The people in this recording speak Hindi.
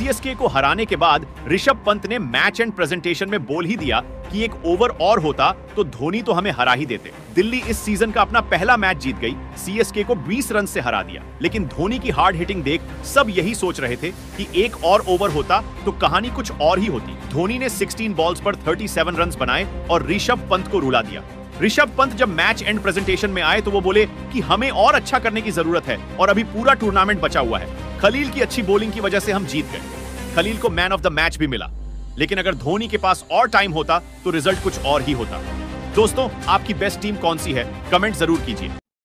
सीएसके को हराने के बाद ऋषभ पंत ने मैच एंड प्रेजेंटेशन में बोल ही दिया कि एक ओवर और होता तो धोनी तो हमें हरा ही देते। दिल्ली इस सीज़न का अपना पहला मैच जीत गई। सीएसके को 20 रन से हरा दिया। लेकिन धोनी की हार्ड हिटिंग देख सब यही सोच रहे थे कि एक और ओवर होता तो कहानी कुछ और ही होती। धोनी ने 16 बॉल्स पर 37 रन बनाए और ऋषभ पंत को रुला दिया। ऋषभ पंत जब मैच एंड प्रेजेंटेशन में आए तो वो बोले कि हमें और अच्छा करने की ज़रूरत है और अभी पूरा टूर्नामेंट बचा हुआ है। खलील की अच्छी बॉलिंग की वजह से हम जीत गए। खलील को मैन ऑफ़ द मैच भी मिला। लेकिन अगर धोनी के पास और टाइम होता तो रिज़ल्ट कुछ और ही होता। दोस्तों, आपकी बेस्ट टीम कौन सी है? कमेंट ज़रूर कीजिए।